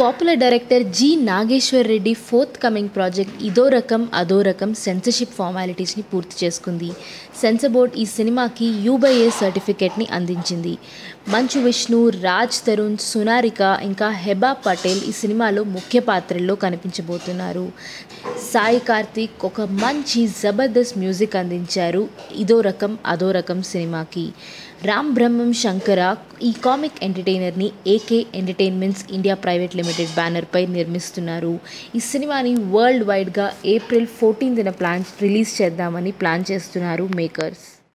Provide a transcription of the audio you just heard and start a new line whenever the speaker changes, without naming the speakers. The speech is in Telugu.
Popular director G Nageswar Reddy forthcoming project ఇదో రకం అదో రకం సెన్సర్షిప్ ఫార్మాలిటీస్ని పూర్తి చేసుకుంది. సెన్సర్ బోర్డ్ ఈ సినిమాకి యూబైఏ సర్టిఫికేట్ని అందించింది. మంచు విష్ణు రాజ్ తరుణ్ సునారిక ఇంకా హెబా పటేల్ ఈ సినిమాలో ముఖ్య పాత్రల్లో కనిపించబోతున్నారు. సాయి కార్తిక్ ఒక మంచి జబర్దస్త్ మ్యూజిక్ అందించారు ఇదో రకం అదో రకం సినిమాకి. రామ్ బ్రహ్మం శంకర ఈ comic ఎంటర్టైనర్ని AK entertainments India private limited బ్యానర్పై నిర్మిస్తున్నారు. ఈ సినిమాని వరల్డ్ వైడ్గా ఏప్రిల్ ఫోర్టీన్త్న ప్లాన్ రిలీజ్ చేద్దామని ప్లాన్ చేస్తున్నారు మేకర్స్